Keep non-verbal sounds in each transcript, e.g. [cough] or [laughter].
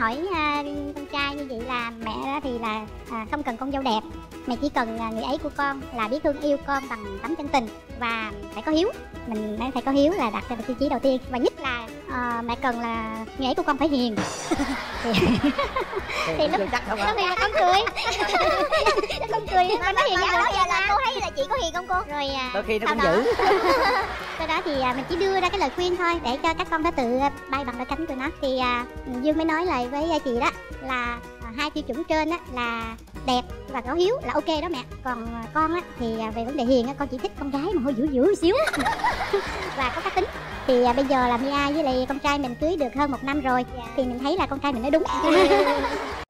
hỏi à, con trai như vậy là mẹ thì là à, không cần con dâu đẹp. Mẹ chỉ cần à, người ấy của con là biết thương yêu con bằng tấm chân tình và phải có hiếu. Mình phải có hiếu là đặt ra tiêu chí đầu tiên. Và nhất là à, mẹ cần là người ấy của con phải hiền. [laughs] Thì, thì lúc chắc không lúc này là con cười. [laughs] Con cười con nói hiền vậy đó giờ là cô thấy là chị có hiền không cô? Rồi à, đôi khi nó cũng đó dữ. [laughs] sau đó thì à, mình chỉ đưa ra cái lời khuyên thôi để cho các con nó tự bay bằng đôi cánh của nó. Thì à, dương mới nói lại với chị đó là à, hai tiêu chuẩn trên á là đẹp và có hiếu là ok đó mẹ. Còn à, con á thì à, về vấn đề hiền á con chỉ thích con gái mà hơi dữ dữ xíu. [laughs] Và có cá tính. Thì à, bây giờ là Mia với lại con trai mình cưới được hơn một năm rồi thì mình thấy là con trai mình nói đúng. [laughs]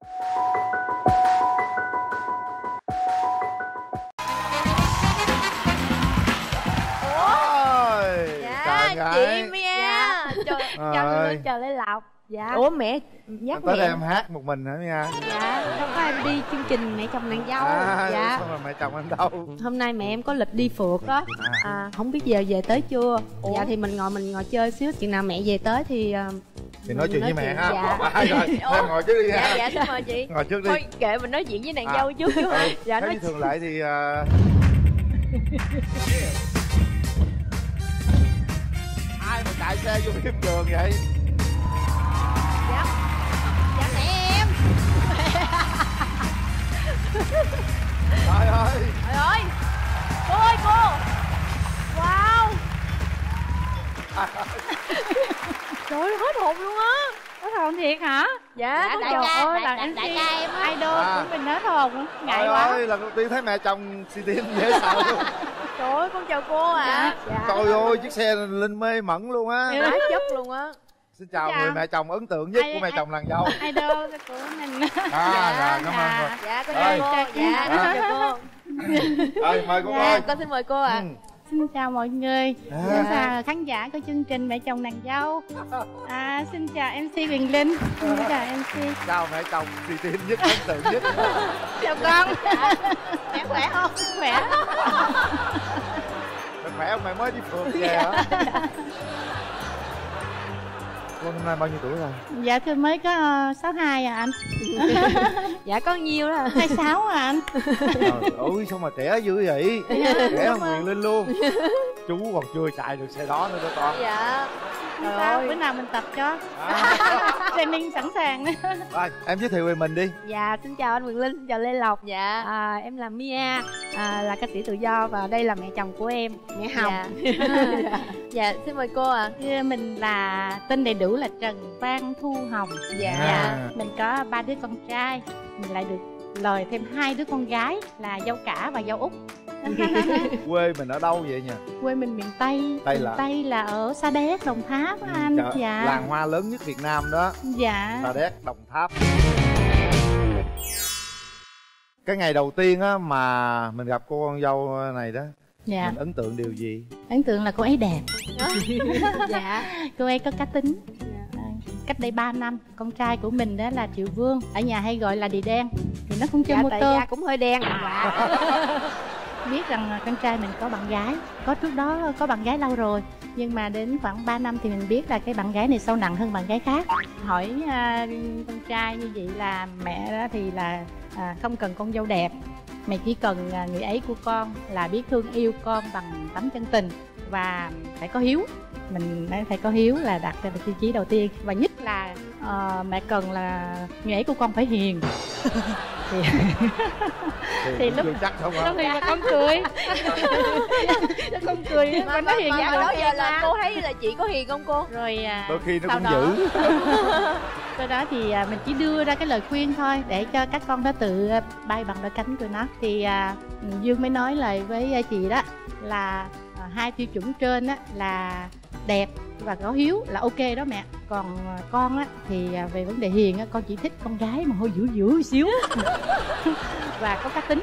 chờ ơi. chờ lên lọc. Dạ. Ủa mẹ nhắc tới mẹ. đây em hát một mình hả nha dạ đâu có em đi chương trình mẹ chồng nàng dâu. À, dạ. sao mà mẹ chồng em đâu? Hôm nay mẹ em có lịch đi phượt á à, không biết giờ về tới chưa? Dạ thì mình ngồi mình ngồi chơi xíu. Chừng nào mẹ về tới thì à, thì nói chuyện với mẹ ha. dạ. À, rồi [laughs] em ngồi trước đi dạ ha dạ xin mời chị. Ngồi trước đi. Thôi kệ mình nói chuyện với nàng À. dâu trước chứ ừ, dạ nói thường lệ thì à, [laughs] chạy xe vô hiếp trường vậy? Dạ mẹ em. Trời ơi. Trời ơi. Cô ơi cô. Wow. [laughs] Trời ơi hết hồn luôn á Có hồn thiệt hả? dạ Dạ, đại ca, ơi, đại- là đại- đại ca em á. idol À. của mình hết hồn Ngại trời quá. ơi lần đầu tiên thấy mẹ chồng xì tin dễ sợ luôn. [laughs] Trời ơi con chào cô ạ. Dạ. Trời ơi chiếc xe linh mê mẩn luôn á. Quá chất luôn á. Xin chào Xin chào. người mẹ chồng ấn tượng nhất Ai- của mẹ ai- chồng nàng dâu. [laughs] Idol của mình. À dạ cảm ơn dạ. cô. Dạ con Ơi. chào cô. Dạ À. con chào cô. Ơi mời cô dạ coi con xin mời cô ạ. Ừ. Xin chào mọi người. À. Xin chào khán giả của chương trình Mẹ chồng nàng dâu. [laughs] À, Xin chào MC Quyền Linh. Xin chào MC chào mẹ chồng xì tin nhất ấn tượng nhất. [laughs] Chào con. Mẹ khỏe không? Khỏe. Mẹ khỏe không? Mẹ mới đi phượt về hả [laughs] cô hôm nay bao nhiêu tuổi rồi? Dạ thưa mới có uh, 62 à anh. [laughs] Dạ có nhiêu đó 26 à anh. Trời ơi sao mà trẻ dữ vậy? Trẻ hơn quyền linh luôn. Chú còn chưa chạy được xe đó nữa đó con. Dạ Trời ơi. bữa nào mình tập cho. À, [laughs] Training sẵn sàng. Rồi em giới thiệu về mình đi. Dạ xin chào anh Quyền Linh xin chào Lê Lộc. Dạ. À, em là Mia à, là ca sĩ tự do và đây là mẹ chồng của em mẹ Hồng. Dạ. [laughs] Dạ xin mời cô ạ. Thưa Mình là tên đầy đủ là Trần Văn Thu Hồng. Dạ. À. Mình có ba đứa con trai. Mình lại được lời thêm hai đứa con gái là dâu cả và dâu út [laughs] quê mình ở đâu vậy nhỉ? Quê mình miền tây. Tây miền là? tây là ở sa đéc đồng tháp á anh. Chợ- dạ. làng hoa lớn nhất việt nam đó. Dạ. Sa Đéc, Đồng Tháp. Cái ngày đầu tiên á mà mình gặp cô con dâu này đó dạ. Mình ấn tượng điều gì? ấn tượng là cô ấy đẹp. Dạ. [laughs] Cô ấy có cá tính. À, cách đây 3 năm con trai của mình đó là triệu vương. Ở nhà hay gọi là đi đen. Thì nó cũng chơi dạ mô tại tô. da cũng hơi đen [laughs] biết rằng là con trai mình có bạn gái. Có trước đó có bạn gái lâu rồi nhưng mà đến khoảng 3 năm thì mình biết là cái bạn gái này sâu nặng hơn bạn gái khác. Hỏi à, con trai như vậy là mẹ đó thì là à, không cần con dâu đẹp. Mẹ chỉ cần à, người ấy của con là biết thương yêu con bằng tấm chân tình và phải có hiếu. Mình phải có hiếu là đặt ra tiêu chí đầu tiên. Và nhất là ờ, mẹ cần là người ấy của con phải hiền [laughs] thì Thì lúc- chắc không lúc này là con cười. [laughs] Con cười mà, con nói hiền dạ đó giờ là cô thấy là chị có hiền không cô? Rồi à, Đôi khi nó sau cũng đó, dữ. [laughs] Sau đó thì à, mình chỉ đưa ra cái lời khuyên thôi để cho các con nó tự à, bay bằng đôi cánh của nó. Thì dương mới nói lời với chị đó là hai tiêu chuẩn trên á là đẹp và có hiếu là ok đó mẹ. Còn à, con á thì à, về vấn đề hiền á con chỉ thích con gái mà hơi dữ dữ xíu. [laughs] Và có cá tính.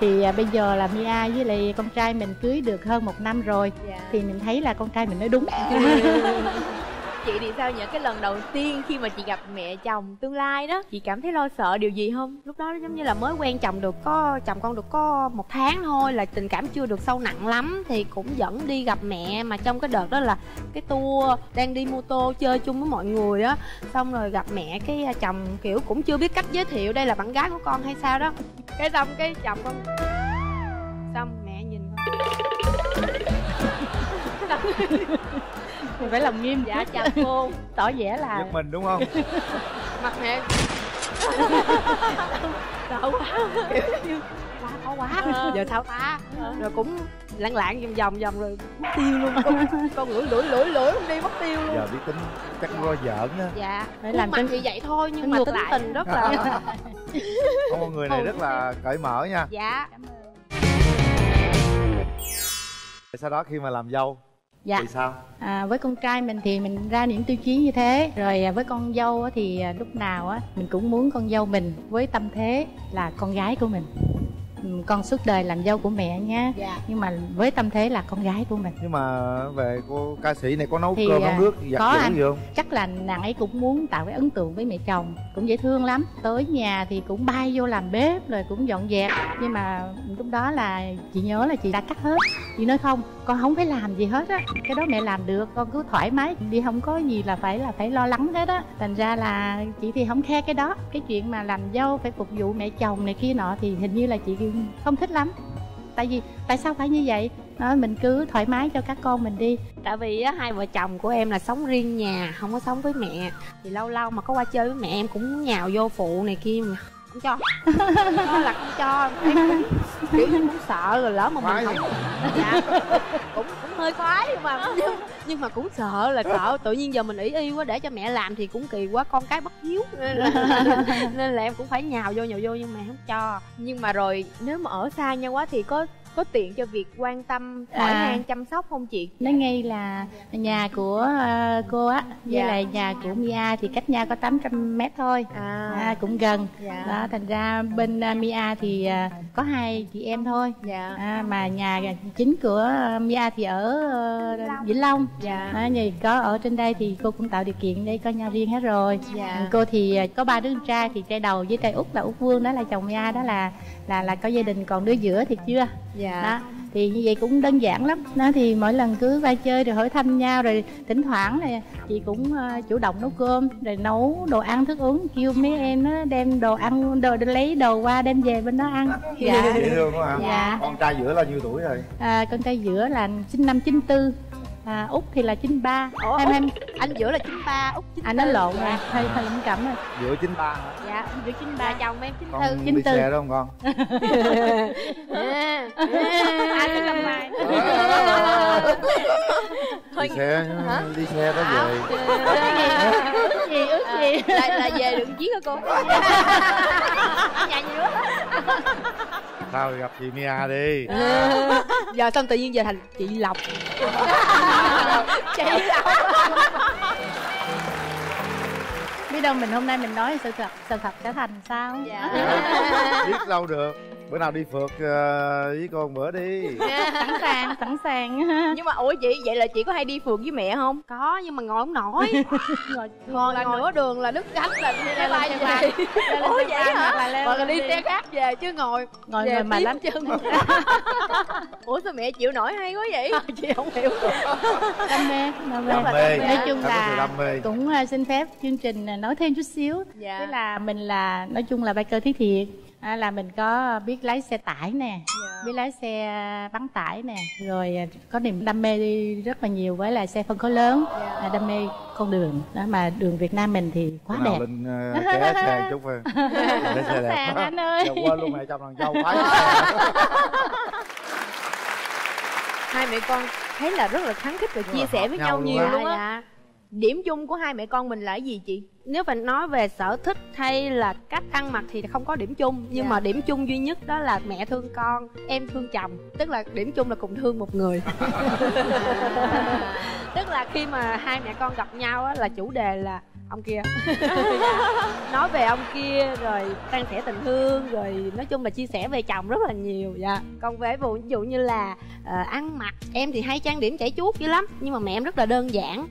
Thì à, bây giờ là Mia với lại con trai mình cưới được hơn một năm rồi. Dạ. Thì mình thấy là con trai mình nói đúng [laughs] chị thì sao những cái lần đầu tiên khi mà chị gặp mẹ chồng tương lai đó, chị cảm thấy lo sợ điều gì không? Lúc đó giống như là mới quen chồng được có, chồng con được có một tháng thôi, là tình cảm chưa được sâu nặng lắm, thì cũng dẫn đi gặp mẹ. Mà trong cái đợt đó là cái tour đang đi mô tô chơi chung với mọi người á. Xong rồi gặp mẹ, cái à, chồng kiểu cũng chưa biết cách giới thiệu đây là bạn gái của con hay sao đó. Cái xong cái chồng con xong mẹ nhìn con mình phải làm nghiêm dạ chào cô. [laughs] Tỏ vẻ là giật mình đúng không? [laughs] Mặt mẹ sợ [laughs] quá. Như quá khó quá. Giờ sao? Ta rồi cũng lạng lạng vòng vòng vòng rồi mất tiêu luôn. Con, con lủi lủi lủi lủi không đi mất tiêu luôn. Giờ biết tính chắc có giỡn á. Dạ. Phải làm mặt tính thì vậy thôi nhưng mà tính lại. tình rất là con người này rất là cởi mở nha. Dạ. Sau đó khi mà làm dâu dạ. Thì sao? À, với con trai mình thì mình ra những tiêu chí như thế. Rồi à, với con dâu á, thì à, lúc nào á mình cũng muốn con dâu mình với tâm thế là con gái của mình. Ừ, con suốt đời làm dâu của mẹ nhé dạ. Nhưng mà với tâm thế là con gái của mình. Nhưng mà về cô ca sĩ này có nấu Thì, cơm à, nấu nước giặt có giũ anh. gì không? Chắc là nàng ấy cũng muốn tạo cái ấn tượng với mẹ chồng cũng dễ thương lắm. Tới nhà thì cũng bay vô làm bếp rồi cũng dọn dẹp. Nhưng mà lúc đó là chị nhớ là chị đã cắt hết. Chị nói không con không phải làm gì hết á. Cái đó mẹ làm được con cứ thoải mái. Đi không có gì là phải là phải lo lắng hết á. Thành ra là chị thì không khe cái đó. Cái chuyện mà làm dâu phải phục vụ mẹ chồng này kia nọ thì hình như là chị không thích lắm. Tại vì tại sao phải như vậy? Đó, mình cứ thoải mái cho các con mình đi. Tại vì á, hai vợ chồng của em là sống riêng nhà không có sống với mẹ. Thì lâu lâu mà có qua chơi với mẹ em cũng nhào vô phụ này kia mà không cho. Nói là không cho. Em cũng kiểu như cũng sợ rồi lỡ mà Khoái mình không dạ. Cũng cũng hơi khoái mà nhưng, [laughs] nhưng mà cũng sợ là sợ tự nhiên giờ mình ý y quá để cho mẹ làm thì cũng kỳ quá con cái bất hiếu. [laughs] Nên là, nên là em cũng phải nhào vô nhào vô nhưng mà không cho. Nhưng mà rồi nếu mà ở xa nhau quá thì có có tiện cho việc quan tâm hỏi À. han chăm sóc không chị? Nói ngay là nhà của ờ, cô á với Dạ. lại nhà của Mia thì cách nhau có 800 mét thôi. À, à, cũng gần. Dạ. Đó thành ra bên uh, Mia thì à, có hai chị em thôi. Dạ. À, mà nhà chính của uh, Mia thì ở uh, Vĩnh Long. Dạ. À, như có ở trên đây thì cô cũng tạo điều kiện để có nhau riêng hết rồi. Dạ. Cô thì có ba đứa con trai thì trai đầu với trai út là út vương đó là chồng Mia đó là là là có gia đình. Còn đứa giữa thì chưa. Dạ đó thì như vậy cũng đơn giản lắm. Đó thì mỗi lần cứ vai chơi rồi hỏi thăm nhau rồi thỉnh thoảng này chị cũng ờ, chủ động nấu cơm rồi nấu đồ ăn thức uống kêu mấy em nó đem đồ ăn đồ lấy đồ qua đem về bên đó ăn. Dạ. Dễ thương quá hả Dạ. con trai giữa là nhiêu tuổi rồi? À, con trai giữa là sinh năm 94 à, út thì là 93 Ủa, em em anh giữa là 93 út 94 anh nói lộn rồi hơi hơi lẩm cẩm rồi. Giữa chín ba hả? Dạ giữa 93 chồng em 94 con chín đi tư. xe đó không con? À, anh sẽ làm bài đi xe đi xe đó về. Ước gì ước gì là, là về được chiếc hả cô? [laughs] Nhà giữa sao gặp chị Mia đi. [laughs] Giờ xong tự nhiên giờ thành chị lộc. [laughs] Chị là biết đâu mình hôm nay mình nói sự thật sự thật sẽ thành sao? Dạ. Biết lâu được bữa nào đi phượt ờ, với con bữa đi. [laughs] Sẵn sàng sẵn sàng. Nhưng mà ủa chị vậy là chị có hay đi phượt với mẹ không? Có nhưng mà ngồi không nổi. [laughs] Ngồi ngồi là nửa đường là đứt gánh là đi lên bay xe về ủa xe vậy hả? hoặc là đi xe- xe khác về chứ ngồi ngồi về ngồi mà lắm chân [laughs] ủa sao mẹ chịu nổi hay quá vậy? Chị không hiểu. Đam mê đam mê. Nói chung là cũng à, xin phép chương trình nói thêm chút xíu. Dạ. Tức là mình là nói chung là biker thiết thiệt à, là mình có biết lái xe tải nè biết lái xe bắn tải nè. Rồi à, có niềm đam mê đi rất là nhiều với là xe phân khối lớn. À, đam mê con đường. Đó mà đường Việt Nam mình thì quá bữa nào đẹp. lên ờ, ké xe chút thôi. [laughs] Để xe đẹp anh ơi. Giờ quên luôn mẹ chồng thằng dâu phải [laughs] hai mẹ con thấy là rất là kháng khích và chia sẻ với nhau nhau nhiều luôn á. Dạ. Điểm chung của hai mẹ con mình là cái gì chị nếu phải nói về sở thích hay là cách ăn mặc thì không có điểm chung nhưng Dạ. mà điểm chung duy nhất đó là mẹ thương con em thương chồng tức là điểm chung là cùng thương một người [laughs] [laughs] tức là khi mà hai mẹ con gặp nhau á là chủ đề là ông kia. Nói [laughs] nói về ông kia rồi san sẻ tình thương rồi nói chung là chia sẻ về chồng rất là nhiều dạ. Còn về vụ ví dụ như là ờ, ăn mặc em thì hay trang điểm chảy chuốt dữ lắm nhưng mà mẹ em rất là đơn giản.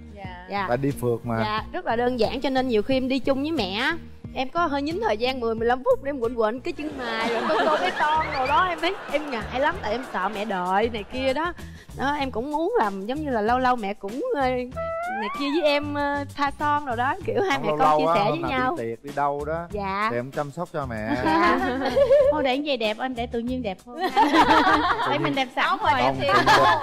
Dạ. Ta đi phượt mà. Dạ rất là đơn giản cho nên nhiều khi em đi chung với mẹ em có hơi nhín thời gian 10 15 phút để em quịnh quịnh cái chân mày rồi tô tô cái son rồi đó em thấy em ngại lắm tại em sợ mẹ đợi này kia đó. Đó em cũng muốn làm giống như là lâu lâu mẹ cũng này kia với em ờ, tha son rồi đó kiểu hai Không mẹ lâu con lâu chia á, sẻ hôm với nào nhau. đi tiệc đi đâu đó dạ. thì em chăm sóc cho mẹ. Dạ [laughs] thôi để vậy đẹp anh để tự nhiên đẹp hơn. [laughs] Để mình đẹp sẵn rồi.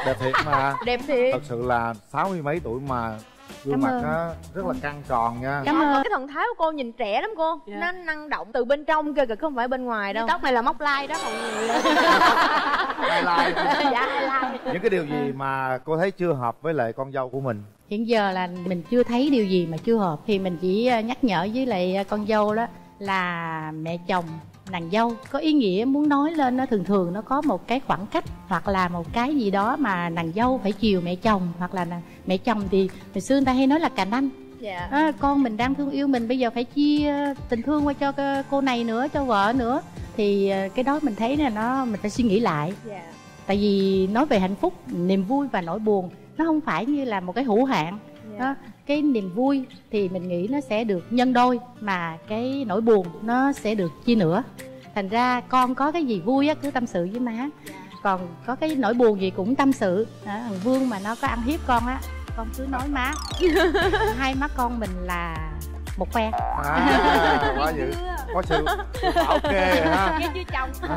đẹp thiệt mà. Đẹp thiệt. Thật sự là sáu mươi mấy tuổi mà gương Cảm mặt ơn. á rất là căng tròn nha. Cảm ơn. cái thần thái của cô nhìn trẻ lắm cô. Dạ. nó năng động từ bên trong cơ kìa không phải bên ngoài cái đâu. tóc này là móc lai đó mọi người. [laughs] Highlight. Dạ lai những cái điều gì mà cô thấy chưa hợp với lại con dâu của mình? Hiện giờ là mình chưa thấy điều gì mà chưa hợp. Thì mình chỉ ờ, nhắc nhở với lại ờ, con dâu đó là mẹ chồng nàng dâu. Có ý nghĩa muốn nói lên nó thường thường nó có một cái khoảng cách hoặc là một cái gì đó mà nàng dâu phải chiều mẹ chồng hoặc là mẹ chồng thì hồi xưa người ta hay nói là cành anh dạ. À, con mình đang thương yêu mình bây giờ phải chia tình thương qua cho cô- này nữa cho vợ nữa. Thì ờ, cái đó mình thấy là nó mình phải suy nghĩ lại. Dạ. Tại vì nói về hạnh phúc niềm vui và nỗi buồn nó không phải như là một cái hữu hạn. Đó cái niềm vui thì mình nghĩ nó sẽ được nhân đôi mà cái nỗi buồn nó sẽ được chia nửa. Thành ra con có cái gì vui á cứ tâm sự với má. Còn có cái nỗi buồn gì cũng tâm sự. À, thằng vương mà nó có ăn hiếp con á con cứ nói má. [laughs] Hai má con mình là một phe à, [laughs] quá dữ. Có sự kê rồi ha. Với chưa chồng. [laughs]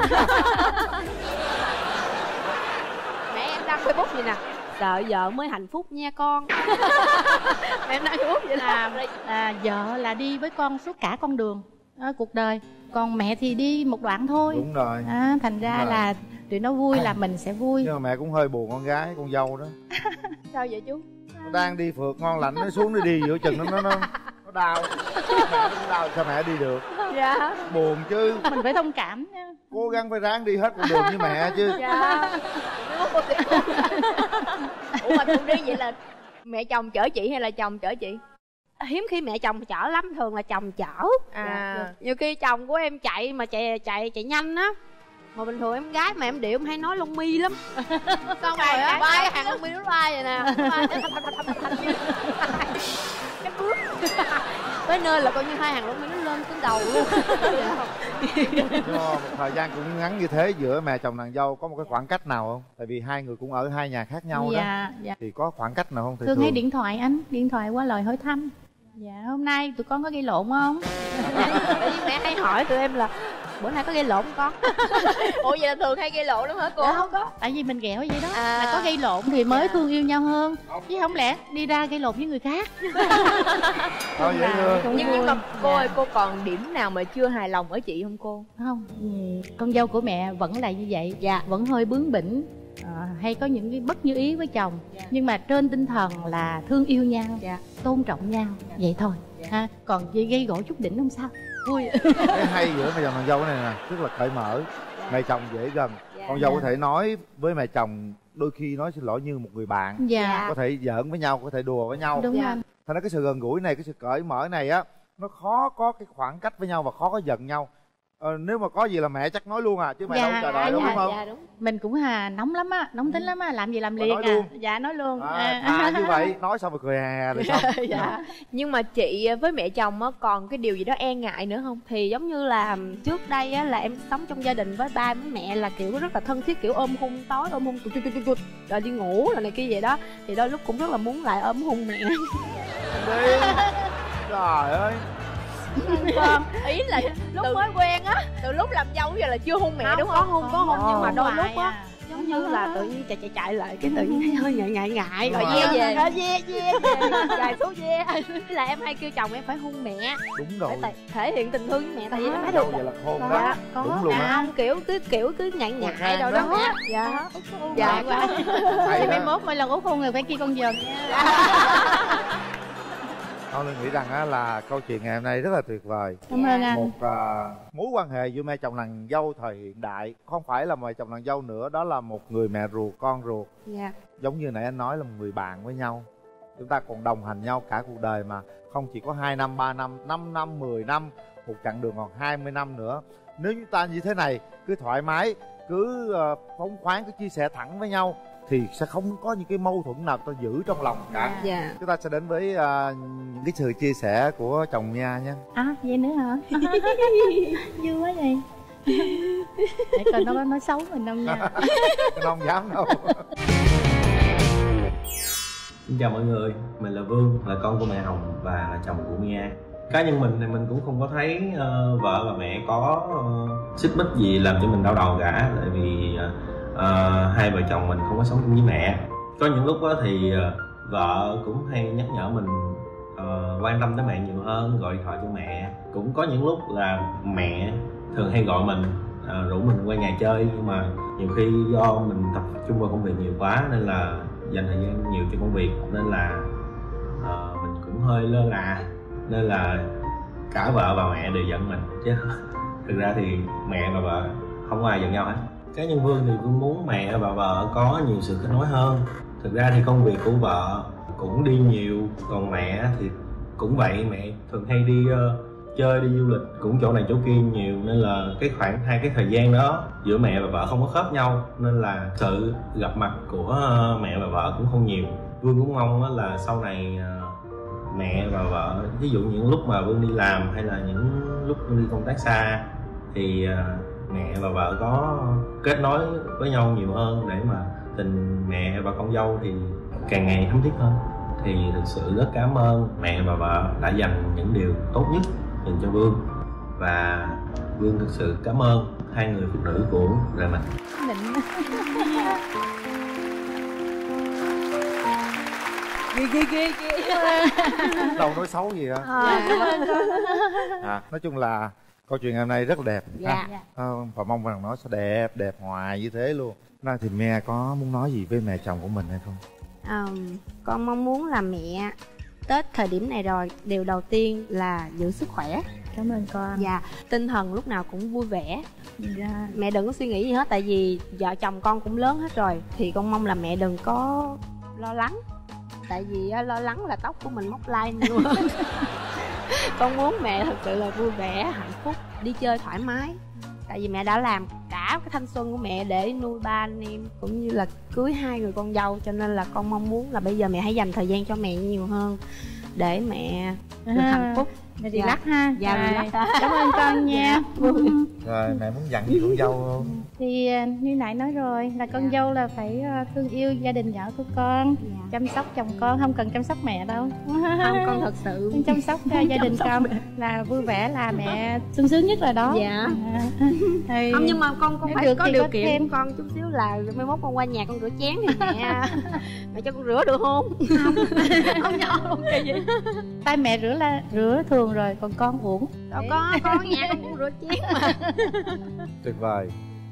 Mẹ em đăng facebook gì nè sợ vợ mới hạnh phúc nha con. Mẹ [laughs] em đăng facebook vậy là là à, vợ là đi với con suốt cả con đường ờ, cuộc đời. Còn mẹ thì đi một đoạn thôi. Đúng rồi. À, thành ra Đúng rồi. là tụi nó vui là mình sẽ vui. Nhưng mà mẹ cũng hơi buồn con gái con dâu đó. [laughs] Sao vậy chú? Nó đang đi phượt ngon lành nó xuống nó đi giữa chừng nó nó nó, nó đau. Mẹ cũng đau sao mẹ đi được? Dạ. Buồn chứ. Mình phải thông cảm nha. Cố gắng phải ráng đi hết con đường với mẹ chứ. Dạ ủa mà thường đi vậy là mẹ chồng chở chị hay là chồng chở chị? Hiếm khi mẹ chồng chở lắm thường là chồng chở. À. Dạ. nhiều khi chồng của em chạy mà chạy chạy chạy nhanh á. Mà bình thường em gái mà em điệu em hay nói lông mi lắm. [laughs] Xong rồi á vai hàng lông mi nó vai vậy nè. [laughs] Cái bước. [laughs] Tới nơi là coi như hai hàng lông mi nó lên đến đầu luôn một thời gian cũng ngắn như thế giữa mẹ chồng nàng dâu có một cái khoảng cách nào không? Tại vì hai người cũng ở hai nhà khác nhau đó. Dạ dạ. Thì có khoảng cách nào không thì thường? hay điện thoại anh điện thoại qua lời hỏi thăm. Dạ hôm nay tụi con có gây lộn không? [laughs] Tại vì mẹ hay hỏi tụi em là bữa nay có gây lộn không con? [laughs] Ủa vậy là thường hay gây lộn lắm hả cô? Dạ không có. Tại vì mình ghẹo vậy đó. À. là có gây lộn thì mới thương yêu nhau hơn. Chứ không lẽ đi ra gây lộn với người khác? [laughs] Thôi dễ thương cũng nhưng nhưng mà cô Dạ. ơi cô còn điểm nào mà chưa hài lòng ở chị không cô? Không. Ừ, con dâu của mẹ vẫn là như vậy. Dạ. vẫn hơi bướng bỉnh. Ờ, hay có những cái bất như ý với chồng. Nhưng mà trên tinh thần là thương yêu nhau Dạ. tôn trọng nhau. Vậy thôi ha. Còn gây gỗ chút đỉnh không sao vui [laughs] cái hay giữa mẹ chồng nàng dâu này nè rất là cởi mở. Mẹ chồng dễ gần. Con dâu có thể nói với mẹ chồng đôi khi nói xin lỗi như một người bạn. Dạ. Có thể giỡn với nhau có thể đùa với nhau. Đúng Dạ. anh thành ra cái sự gần gũi này cái sự cởi mở này á nó khó có cái khoảng cách với nhau và khó có giận nhau ờ, nếu mà có gì là mẹ chắc nói luôn à chứ mẹ Dạ, đâu chờ đợi đâu dạ, đúng không? Dạ đúng. Mình cũng hà nóng lắm á nóng tính lắm á làm gì làm liền nói à. luôn. dạ nói luôn. À, thà như vậy [laughs] nói xong rồi cười hè rồi xong [laughs] dạ. Nhưng mà chị với mẹ chồng á còn cái điều gì đó e ngại nữa không? Thì giống như là trước đây á là em sống trong gia đình với ba với mẹ là kiểu rất là thân thiết kiểu ôm hôn tối ôm hôn chút chút chút chút rồi đi ngủ rồi này kia vậy đó. Thì đôi lúc cũng rất là muốn lại ôm hôn mẹ. Đi. [laughs] Trời ơi Vâng, ý là lúc từ, mới quen á. từ lúc làm dâu giờ là chưa hôn mẹ không đúng có không? hôn có hôn nhưng mà đôi lúc á à. giống như là tự nhiên chạy chạy chạy lại cái tự nhiên thấy hơi ngại ngại ngại rồi ve rồi. về. Rồi ve ve về. Dài số ve là em hay kêu chồng em phải hôn mẹ. Đúng rồi. Tại, thể hiện tình thương với mẹ tại vì em thấy dâu được. Vậy là khôn Có, đó? có. đúng luôn à, không kiểu cứ kiểu cứ ngại ngại Ngại rồi đó. dạ. Dạ. Quá hay thì mai đó mốt mỗi lần út hôn rồi phải kêu con dần Thôi Linh nghĩ rằng á là câu chuyện ngày hôm nay rất là tuyệt vời. Cảm ơn anh. Một à, mối quan hệ giữa mẹ chồng nàng dâu thời hiện đại. Không phải là mẹ chồng nàng dâu nữa đó là một người mẹ ruột con ruột. Dạ. Giống như nãy anh nói là một người bạn với nhau. Chúng ta còn đồng hành nhau cả cuộc đời mà. Không chỉ có 2 năm 3 năm 5 năm 10 năm một chặng đường còn 20 năm nữa. Nếu chúng ta như thế này cứ thoải mái cứ uh, phóng khoáng cứ chia sẻ thẳng với nhau thì sẽ không có những cái mâu thuẫn nào ta giữ trong lòng cả. Dạ. Chúng ta sẽ đến với uh, những cái sự chia sẻ của chồng nha nha. À vậy nữa hả? [laughs] [laughs] Vui quá vậy. Để coi nó có nói xấu mình không nha. Nó [laughs] không dám đâu. Xin chào mọi người, mình là Vương, là con của mẹ Hồng và là chồng của Mia Cá nhân mình thì mình cũng không có thấy uh, vợ và mẹ có uh, xích mích gì làm cho mình đau đầu cả Tại vì uh, Ờ, hai vợ chồng mình không có sống chung với mẹ. Có những lúc đó thì uh, vợ cũng hay nhắc nhở mình uh, quan tâm tới mẹ nhiều hơn, gọi điện thoại cho mẹ. Cũng có những lúc là mẹ thường hay gọi mình uh, rủ mình qua nhà chơi Nhưng mà nhiều khi do mình tập trung vào công việc nhiều quá nên là dành thời gian nhiều cho công việc nên là uh, mình cũng hơi lơ là. Nên là cả vợ và mẹ đều giận mình chứ. [laughs] Thực ra thì mẹ và vợ không có ai giận nhau hết cá nhân vương thì vương muốn mẹ và vợ có nhiều sự kết nối hơn. Thực ra thì công việc của vợ cũng đi nhiều còn mẹ thì cũng vậy. Mẹ thường hay đi uh, chơi đi du lịch cũng chỗ này chỗ kia nhiều nên là cái khoảng hai cái thời gian đó giữa mẹ và vợ không có khớp nhau nên là sự gặp mặt của ờ, mẹ và vợ cũng không nhiều. Vương cũng mong là sau này ờ, mẹ và vợ ví dụ những lúc mà vương đi làm hay là những lúc vương đi công tác xa thì mẹ và vợ có kết nối với nhau nhiều hơn để mà tình mẹ và con dâu thì càng ngày thấm thiết hơn. Thì thực sự rất cảm ơn mẹ và vợ đã dành những điều tốt nhất dành cho Vương. Và Vương thực sự cảm ơn hai người phụ nữ của đời mình định ghê ghê ghê ghê. Đâu nói xấu gì hả à, nói chung là câu chuyện hôm nay rất là đẹp dạ. À, và mong rằng nó sẽ đẹp đẹp hoài như thế luôn. Nay thì mẹ có muốn nói gì với mẹ chồng của mình hay không? Um, con mong muốn là mẹ Tết thời điểm này rồi điều đầu tiên là giữ sức khỏe. Cảm ơn con. Dạ tinh thần lúc nào cũng vui vẻ. Dạ. Mẹ đừng có suy nghĩ gì hết tại vì vợ chồng con cũng lớn hết rồi Thì con mong là mẹ đừng có lo lắng. Tại vì lo lắng là tóc của mình móc lai nhiều hơn [laughs] [laughs] [laughs] Con muốn mẹ thật sự là vui vẻ, hạnh phúc, đi chơi thoải mái tại vì mẹ đã làm cả cái thanh xuân của mẹ để nuôi ba anh em cũng như là cưới hai người con dâu cho nên là con mong muốn là bây giờ mẹ hãy dành thời gian cho mẹ nhiều hơn để mẹ được à. hạnh phúc mẹ đi dạ. lắc ha dạ rồi. lắc cảm ơn con nha dạ. rồi mẹ muốn dặn gì con dâu không thì à, như nãy nói rồi là con dạ. dâu là phải à, thương yêu gia đình nhỏ của con dạ. chăm sóc chồng con không cần chăm sóc mẹ đâu không con [laughs] thật sự chăm sóc cho gia đình con mẹ. là vui vẻ là mẹ sung sướng nhất là đó dạ à, [laughs] thì không nhưng mà con con phải có điều kiện thêm. con chút xíu là mai mốt con qua nhà con rửa chén thì mẹ [laughs] mẹ cho con rửa được không không không nhỏ ok vậy tay mẹ rửa là rửa thường rồi còn con uổng. Đâu có con nhà con cũng rửa chén mà. [laughs] Tuyệt vời.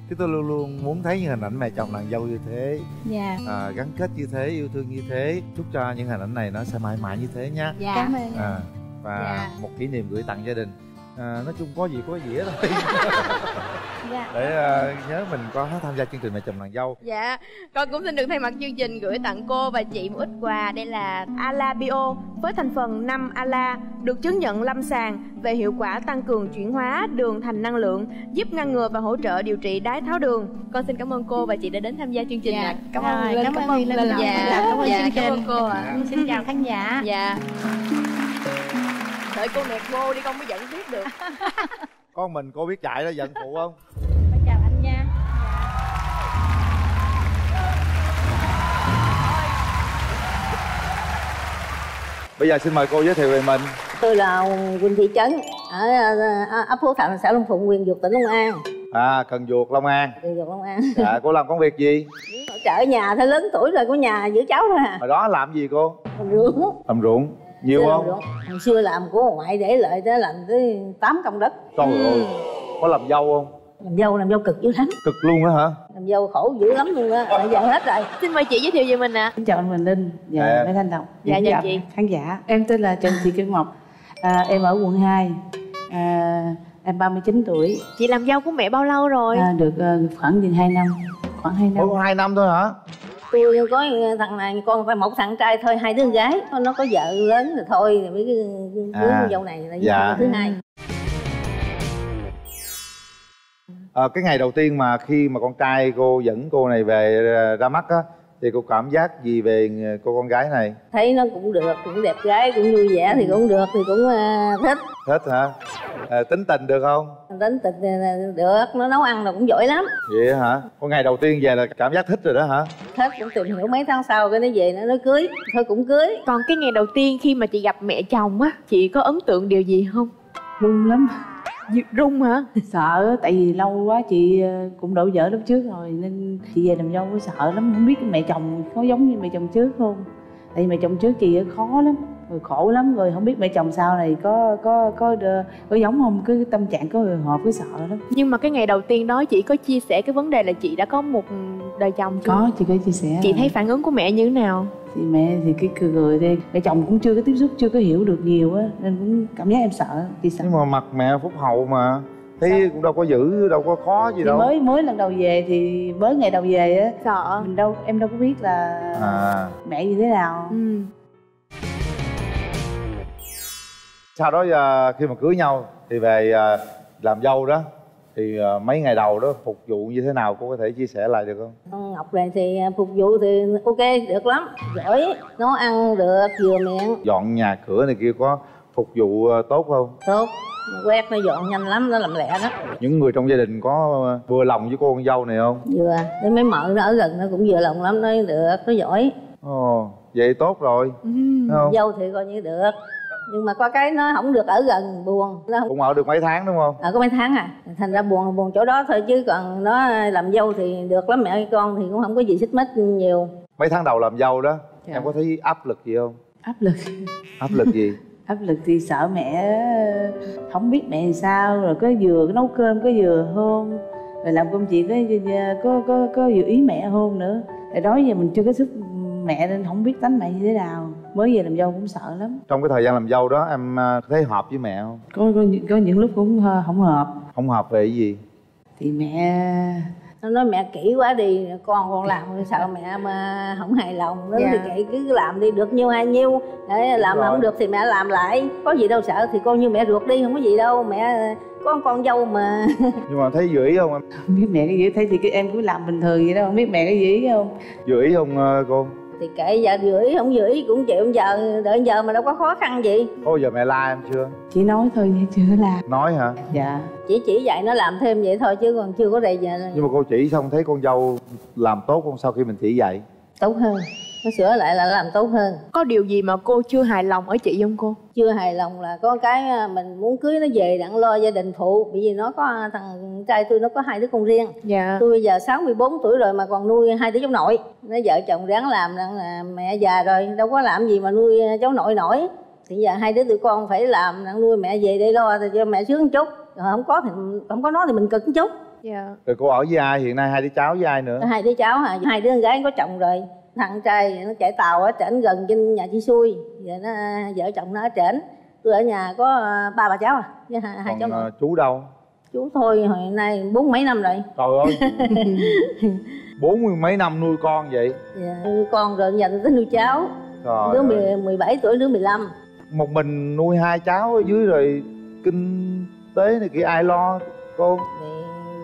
Chúng tôi luôn luôn muốn thấy những hình ảnh mẹ chồng nàng dâu như thế. Dạ. À, gắn kết như thế yêu thương như thế. Chúc cho những hình ảnh này nó sẽ mãi mãi như thế nhé dạ. Cảm ơn à, và dạ. một kỷ niệm gửi tặng gia đình à, nói chung có gì có dĩa thôi. [laughs] Dạ. để uh, nhớ mình có tham gia chương trình mẹ chồng nàng dâu. Dạ. Con cũng xin được thay mặt chương trình gửi tặng cô và chị một ít quà. Đây là ala bio với thành phần 5 ala được chứng nhận lâm sàng về hiệu quả tăng cường chuyển hóa đường thành năng lượng giúp ngăn ngừa và hỗ trợ điều trị đái tháo đường. Con xin cảm ơn cô và chị đã đến tham gia chương trình dạ. cảm ơn Rồi, cảm, ơn lên dạ. cảm ơn dạ, chương trình cảm ơn cô ạ. À. xin chào khán giả. Dạ đợi cô nẹt vô đi con mới dẫn tiếp được. [laughs] Con mình cô biết chạy đó giận phụ không? Chào anh nha. Bây giờ xin mời cô giới thiệu về mình. Tôi là Quỳnh Thị Trấn ở ấp Phú Thạnh xã Long Phụng huyện Dục tỉnh Long An. À cần duột Long An. Cần duột Long An. Dạ cô làm công việc gì? Hỗ trợ nhà thôi lớn tuổi rồi của nhà giữ cháu thôi à. Hồi đó làm gì cô? Làm ruộng. Làm ruộng nhiều xưa không? hồi xưa làm của ngoại để lợi tới làm tới 8 công đất. Trời ừ. ơi có làm dâu không? Làm dâu làm dâu cực dữ lắm. Cực luôn á hả? Làm dâu khổ dữ lắm luôn á. Bây giờ hết rồi. Xin mời chị giới thiệu về mình ạ. À. xin chào anh Huỳnh Linh và dạ. Lê Thanh Đồng dạ chào chị. khán giả. Em tên là Trần Thị Kim Ngọc. À, em ở quận 2 à, em 39 tuổi. Chị làm dâu của mẹ bao lâu rồi? À, được uh, khoảng gần 2 năm. Khoảng 2 năm. có hai năm thôi hả tôi có thằng này con phải một thằng trai thôi hai đứa gái thôi nó có vợ lớn rồi thôi rồi mới cưới à, dâu này là dạ. thứ hai à, cái ngày đầu tiên mà khi mà con trai cô dẫn cô này về ra mắt á thì cô cảm giác gì về cô con gái này? Thấy nó cũng được cũng đẹp gái cũng vui vẻ thì cũng được thì cũng uh, thích. Thích hả? À, tính tình được không? Tính tình được nó nấu ăn là cũng giỏi lắm. Vậy hả? Con ngày đầu tiên về là cảm giác thích rồi đó hả? Thích cũng tìm hiểu mấy tháng sau cái nó về nó nói cưới thôi cũng cưới. Còn cái ngày đầu tiên khi mà chị gặp mẹ chồng á chị có ấn tượng điều gì không? Run lắm rung hả? Sợ, tại vì lâu quá chị ờ, cũng đổ vỡ lúc trước rồi, nên chị về làm dâu có sợ lắm, không biết mẹ chồng có giống như mẹ chồng trước không? Tại vì mẹ chồng trước chị khó lắm rồi khổ lắm rồi không biết mẹ chồng sau này có có có có, có giống không? Cái tâm trạng có hồi hộp cái sợ lắm. Nhưng mà cái ngày đầu tiên đó chị có chia sẻ cái vấn đề là chị đã có một đời chồng chưa? Có chị có chia sẻ. Chị thấy phản ứng của mẹ như thế nào? Thì mẹ thì cái cười cười thì mẹ chồng cũng chưa có tiếp xúc chưa có hiểu được nhiều á nên cũng cảm giác em sợ chị sợ. Nhưng mà mặt mẹ phúc hậu mà thấy Sao? cũng đâu có giữ đâu có khó gì thì đâu. mới mới lần đầu về thì mới ngày đầu về á. Sợ. Mình đâu em đâu có biết là à. mẹ như thế nào. Ừ. sau đó à, khi mà cưới nhau thì về à, làm dâu đó thì à, mấy ngày đầu đó phục vụ như thế nào cô có thể chia sẻ lại được không? Ngọc này thì phục vụ thì ok được lắm giỏi nấu ăn được vừa miệng. Dọn nhà cửa này kia có phục vụ tốt không? Tốt quét nó dọn nhanh lắm nó làm lẹ đó. Những người trong gia đình có vừa lòng với cô con dâu này không? Vừa để mấy mợ nó ở gần nó cũng vừa lòng lắm nó được nó giỏi. Ồ vậy tốt rồi ừ. không? dâu thì coi như được nhưng mà có cái nó không được ở gần buồn. Nó cũng ở được mấy tháng đúng không? Ở có mấy tháng à. Thành ra buồn buồn chỗ đó thôi chứ còn nó làm dâu thì được lắm mẹ con thì cũng không có gì xích mích nhiều. Mấy tháng đầu làm dâu đó dạ. em có thấy áp lực gì không? Áp lực. Áp lực gì? [laughs] Áp lực thì sợ mẹ không biết mẹ sao. Rồi có vừa có nấu cơm có vừa hôn rồi làm công chuyện có có có có vừa ý mẹ hôn nữa. Rồi đó giờ mình chưa có sức mẹ nên không biết tánh mẹ như thế nào mới về làm dâu cũng sợ lắm. Trong cái thời gian làm dâu đó em à, thấy hợp với mẹ không? Có có, có những lúc cũng không hợp. Không hợp về cái gì? Thì mẹ nó nói mẹ kỹ quá đi con con làm sợ mẹ mà không hài lòng. Nó dạ. thì kệ cứ làm đi được nhiêu hay nhiêu. Để làm mà không được thì mẹ làm lại. Có gì đâu sợ thì con như mẹ ruột đi không có gì đâu. Mẹ con con dâu mà. [laughs] Nhưng mà thấy ý không em? Không biết mẹ cái gì thấy thì cái em cứ làm bình thường vậy đâu không biết mẹ cái gì không? Ý không ờ, cô thì kệ giờ gửi không gửi cũng chịu giờ đợi giờ mà đâu có khó khăn gì. Có giờ mẹ la em chưa? Chỉ nói thôi chứ chưa làm nói hả? Dạ. Chỉ chỉ dạy nó làm thêm vậy thôi chứ còn chưa có đầy giờ. Nhưng mà cô chỉ xong thấy con dâu làm tốt không? Sau khi mình chỉ dạy? Tốt hơn nó sửa lại là làm tốt hơn. Có điều gì mà cô chưa hài lòng ở chị không cô? Chưa hài lòng là có cái à, mình muốn cưới nó về đặng lo gia đình phụ. Bởi vì nó có thằng trai tôi nó có hai đứa con riêng. Dạ. Tôi bây giờ 64 tuổi rồi mà còn nuôi hai đứa cháu nội. Nó vợ chồng ráng làm là mẹ già rồi đâu có làm gì mà nuôi cháu nội nổi. Thì giờ hai đứa tụi con phải làm đặng nuôi mẹ về đây lo thì cho mẹ sướng một chút. Rồi không có thì không có nó thì mình cực một chút. Dạ. Rồi cô ở với ai? Hiện nay hai đứa cháu với ai nữa? Hai đứa cháu hả? Hai đứa con gái có chồng rồi thằng trai nó chạy tàu ở trển gần trên nhà chị xui. Giờ nó vợ chồng nó ở trển. Tôi ở nhà có à, ba bà cháu à với hai, hai cháu nội chú đâu? Chú thôi hồi nay bốn mấy năm rồi. Trời ơi. [laughs] Bốn mươi mấy năm nuôi con vậy? Dạ, nuôi con rồi dành tới nuôi cháu. Trời đứa mười mười bảy tuổi đứa 15 một mình nuôi hai cháu ở dưới rồi kinh tế này kia ai lo cô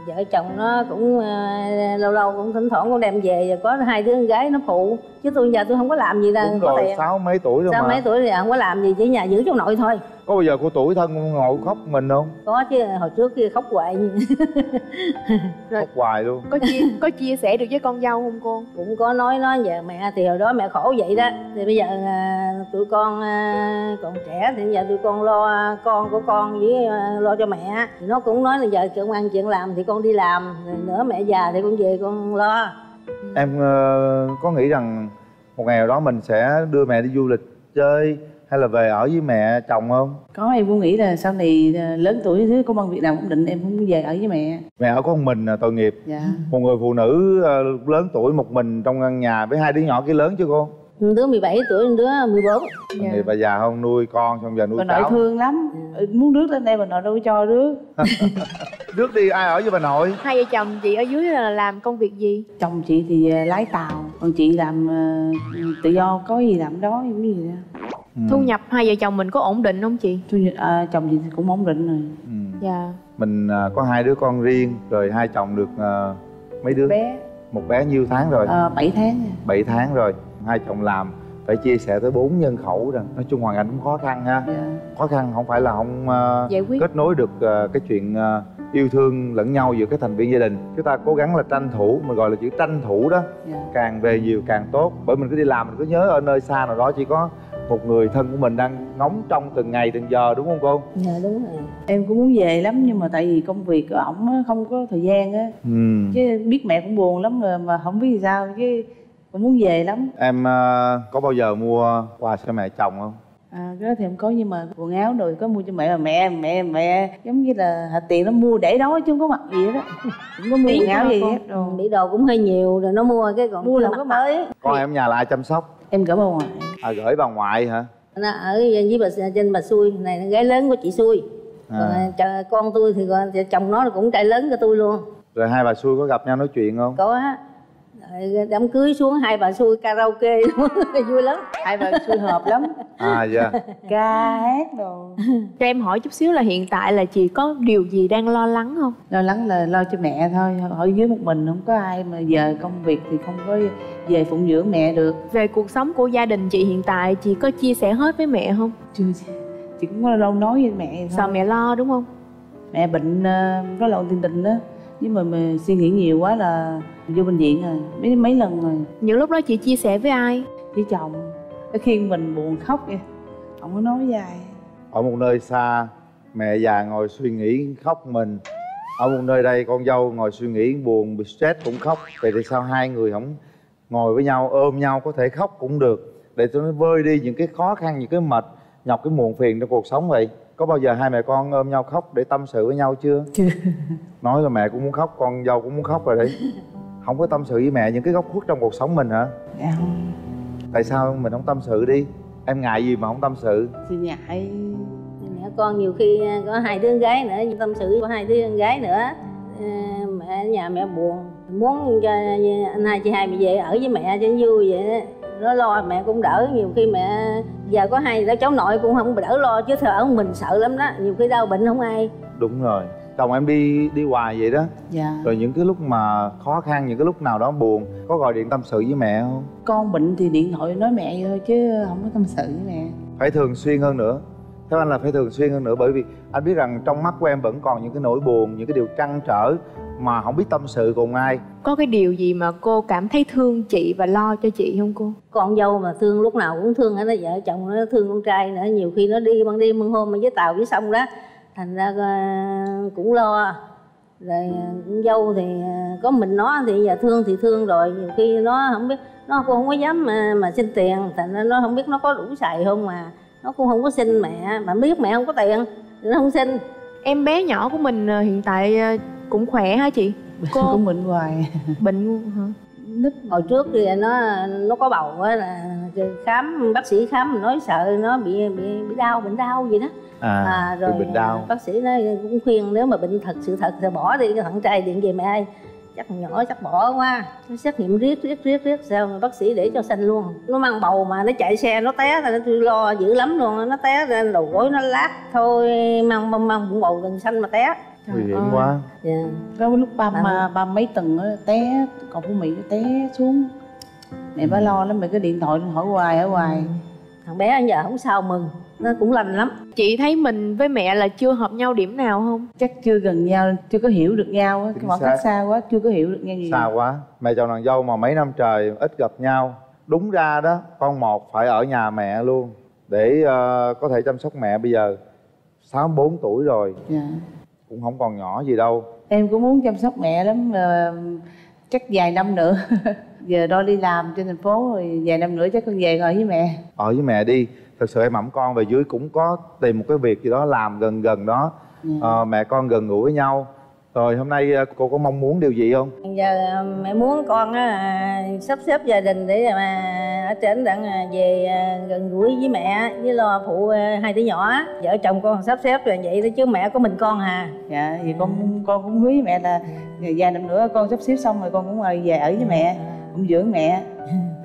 vợ chồng nó cũng uh, lâu lâu cũng thỉnh thoảng cũng đem về và có hai đứa con gái nó phụ chứ tôi giờ tôi không có làm gì đâu Đúng có rồi, sáu mấy tuổi rồi sáu mà. mấy tuổi thì không có làm gì chỉ nhà giữ cháu nội thôi. Có bao giờ cô tuổi thân ngồi khóc mình không? Có chứ hồi trước kia khóc hoài. [laughs] Khóc hoài luôn. Có chia có chia sẻ được với con dâu không cô? Cũng có nói nó về mẹ thì hồi đó mẹ khổ vậy đó. Thì bây giờ à, tụi con à, còn trẻ thì giờ tụi con lo con của con với à, lo cho mẹ. Thì nó cũng nói là giờ chuyện ăn chuyện làm thì con đi làm rồi nữa mẹ già thì con về con lo em uh, có nghĩ rằng một ngày nào đó mình sẽ đưa mẹ đi du lịch chơi hay là về ở với mẹ chồng không? Có em cũng nghĩ là sau này ờ, lớn tuổi thứ công ăn việc làm ổn định em cũng về ở với mẹ. Mẹ ở có một mình là tội nghiệp. Dạ. Một người phụ nữ ờ, lớn tuổi một mình trong căn nhà với hai đứa nhỏ kia lớn chưa cô đứa 17 tuổi đứa 14 dạ. người bà già không? Nuôi con xong giờ nuôi bà cháu. nội thương lắm. Ừ. muốn rước lên đây bà nội đâu có cho rước rước [laughs] đi ai ở với bà nội? Hai vợ chồng chị ở dưới là làm công việc gì? Chồng chị thì ờ, lái tàu còn chị làm uh, tự do có gì làm đó cái gì đó. Ừ. thu nhập hai vợ chồng mình có ổn định không chị? Thu nhập à, chồng chị cũng ổn định rồi. Ừ. dạ. Mình à, có hai đứa con riêng rồi hai chồng được à, mấy đứa? Bé. Một bé nhiêu tháng rồi? Ờ, 7 tháng rồi. 7 tháng rồi hai chồng làm phải chia sẻ tới bốn nhân khẩu rồi. Nói chung hoàn cảnh cũng khó khăn ha. Dạ. khó khăn không phải là không giải quyết. kết nối được à, cái chuyện à, yêu thương lẫn nhau giữa các thành viên gia đình. Chúng ta cố gắng là tranh thủ mình gọi là chữ tranh thủ đó. Dạ. càng về nhiều càng tốt. Bởi mình cứ đi làm mình cứ nhớ ở nơi xa nào đó chỉ có một người thân của mình đang ngóng trong từng ngày từng giờ đúng không cô? Dạ đúng rồi. Em cũng muốn về lắm nhưng mà tại vì công việc của ổng không có thời gian á. Ừ. chứ biết mẹ cũng buồn lắm rồi mà không biết vì sao. Chứ cũng muốn về lắm. Em à, có bao giờ mua quà cho mẹ chồng không? À cái đó thì em có nhưng mà quần áo rồi có mua cho mẹ. Mà mẹ mẹ mẹ giống như là hạt tiền nó mua để đó chứ không có mặc gì hết đó không có mua quần áo gì hết rồi bị đồ. Cũng hơi nhiều rồi nó mua cái còn mua mặc có mới con em nhà là ai chăm sóc? Em gửi bà ngoại. À gửi bà ngoại hả? Nó ở với bà trên bà xui. Này là gái lớn của chị xui. À. còn à. con tôi thì còn chồng nó là cũng trai lớn của tôi luôn. Rồi hai bà xui có gặp nhau nói chuyện không? Có á đám cưới xuống hai bà xui karaoke [laughs] vui lắm. Hai bà xui hợp lắm. À dạ. Ca hát đồ. [laughs] Cho em hỏi chút xíu là hiện tại là chị có điều gì đang lo lắng không? Lo lắng là lo cho mẹ thôi. Ở dưới một mình không có ai mà giờ công việc thì không có về phụng dưỡng mẹ được. Về cuộc sống của gia đình chị hiện tại chị có chia sẻ hết với mẹ không? Chưa chị cũng có lâu nói với mẹ thôi. sợ mẹ lo đúng không? Mẹ bệnh ờ, rối loạn tiền đình đó nhưng mà, mà suy nghĩ nhiều quá là vô bệnh viện rồi mấy mấy lần rồi. Những lúc đó chị chia sẻ với ai? Với chồng. Khi mình buồn khóc vậy ông có nói dài ở một nơi xa mẹ già ngồi suy nghĩ khóc mình. Ở một nơi đây con dâu ngồi suy nghĩ buồn bị stress cũng khóc. Vậy thì sao hai người không ngồi với nhau ôm nhau có thể khóc cũng được? Để cho nó vơi đi những cái khó khăn những cái mệt nhọc cái muộn phiền trong cuộc sống vậy có bao giờ hai mẹ con ôm nhau khóc để tâm sự với nhau chưa? Chưa. Nói là mẹ cũng muốn khóc con dâu cũng muốn khóc rồi đấy. Không có tâm sự với mẹ những cái góc khuất trong cuộc sống mình hả? Dạ không. Tại sao mình không tâm sự đi? Em ngại gì mà không tâm sự? Thì ngại. Mẹ con nhiều khi có hai đứa con gái nữa tâm sự có hai đứa con gái nữa À, mẹ ở nhà mẹ buồn. Muốn cho anh hai chị hai mẹ về ở với mẹ cho vui vậy đó. Nó lo mẹ cũng đỡ. Nhiều khi mẹ giờ có hai đứa cháu nội cũng không đỡ lo chứ thờ ở mình sợ lắm đó. Nhiều khi đau bệnh không ai. Đúng rồi. Chồng em đi đi hoài vậy đó. Dạ. Rồi những cái lúc mà khó khăn những cái lúc nào đó buồn có gọi điện tâm sự với mẹ không? Con bệnh thì điện thoại nói mẹ vậy thôi chứ không có tâm sự với mẹ. Phải thường xuyên hơn nữa. Theo anh là phải thường xuyên hơn nữa bởi vì anh biết rằng trong mắt của em vẫn còn những cái nỗi buồn những cái điều trăn trở mà không biết tâm sự cùng ai. Có cái điều gì mà cô cảm thấy thương chị và lo cho chị không cô? Con dâu mà thương lúc nào cũng thương hết nó vợ chồng nó thương con trai nữa nhiều khi nó đi ban đêm ban hôm mà với tàu với sông đó thành ra ờ, cũng lo. Rồi ờ, con dâu thì ờ, có mình nó thì giờ thương thì thương rồi nhiều khi nó không biết nó cũng không có dám mà, mà xin tiền thành ra nó không biết nó có đủ xài không mà nó cũng không có xin mẹ mà biết mẹ không có tiền nó không xin. Em bé nhỏ của mình hiện tại cũng khỏe hả chị? Cô- cũng bệnh hoài. Bệnh luôn hả? Nít. Hồi trước thì nó nó có bầu á là khám bác sĩ khám nói sợ nó bị bị bị đau bệnh đau gì đó. À, à, rồi bệnh đau. bác sĩ nó cũng khuyên nếu mà bệnh thật sự thật thì bỏ đi cái thằng trai điện về mẹ ơi. Chắc nhỏ chắc bỏ quá. Nó xét nghiệm riết riết riết riết sao mà bác sĩ để cho sanh luôn. Nó mang bầu mà nó chạy xe nó té là nó tôi lo dữ lắm luôn nó té ra đầu gối nó lát thôi mang mang, mang bụng bầu gần sanh mà té nguy hiểm quá. Dạ. Có lúc ba mà ba mấy tuần á, té còn của mỹ nó té xuống. Mẹ bà lo lắm mẹ cứ điện thoại hỏi hoài hỏi hoài. Thằng bé giờ không sao mừng nó cũng lành lắm. Chị thấy mình với mẹ là chưa hợp nhau điểm nào không? Chắc chưa gần nhau chưa có hiểu được nhau á khoảng cách xa quá chưa có hiểu được nhau gì xa quá. Mẹ chồng nàng dâu mà mấy năm trời ít gặp nhau. Đúng ra đó con một phải ở nhà mẹ luôn để ờ, có thể chăm sóc mẹ bây giờ. Sáu bốn tuổi rồi. Dạ. Cũng không còn nhỏ gì đâu. Em cũng muốn chăm sóc mẹ lắm mà chắc vài năm nữa. [laughs] Giờ đôi đi làm trên thành phố rồi vài năm nữa chắc con về ngồi với mẹ. Ở với mẹ đi thật sự em ẵm con về dưới cũng có tìm một cái việc gì đó làm gần gần đó. Dạ. Ờ, mẹ con gần gũi với nhau rồi hôm nay ờ, cô có mong muốn điều gì không? Giờ à, mẹ muốn con á, à, sắp xếp gia đình để mà ở trên đặng à, về à, gần gũi với mẹ với lo phụ à, hai đứa nhỏ. Vợ chồng con sắp xếp là vậy đó chứ mẹ có mình con à. Dạ thì con con cũng hứa với mẹ là vài năm nữa con sắp xếp xong rồi con cũng về ở với mẹ cũng dưỡng mẹ.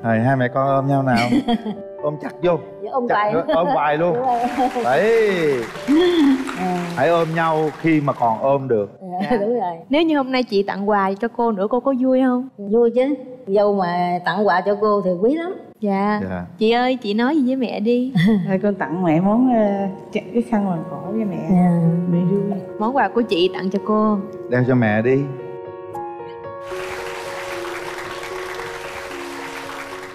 Rồi hai mẹ con ôm nhau nào. [laughs] Ôm chặt vô ôm Chắc tay nữa, ôm hoài luôn. Đấy. [laughs] Hãy ôm nhau khi mà còn ôm được. Dạ, đúng rồi. Nếu như hôm nay chị tặng quà cho cô nữa cô có vui không? Vui chứ. Dâu mà tặng quà cho cô thì quý lắm. Dạ. Dạ. Chị ơi chị nói gì với mẹ đi? [laughs] Thôi con tặng mẹ món chắc cái khăn quàng cổ cho mẹ. À. mẹ vui. Món quà của chị tặng cho cô. Đeo cho mẹ đi.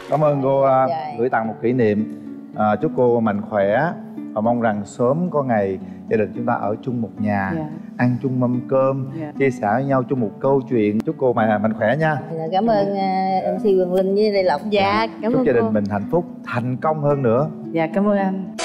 Cảm ơn cô à, Trời. gửi tặng một kỷ niệm à, chúc cô mạnh khỏe và mong rằng sớm có ngày gia đình chúng ta ở chung một nhà dạ. ăn chung mâm cơm dạ. chia sẻ với nhau chung một câu chuyện. Chúc cô mà mạnh khỏe nha. Dạ, cảm ơn uh, mc Quyền Linh với Lê Lộc. Dạ. cảm chúc ơn gia cô. đình mình hạnh phúc thành công hơn nữa. Dạ cảm ơn anh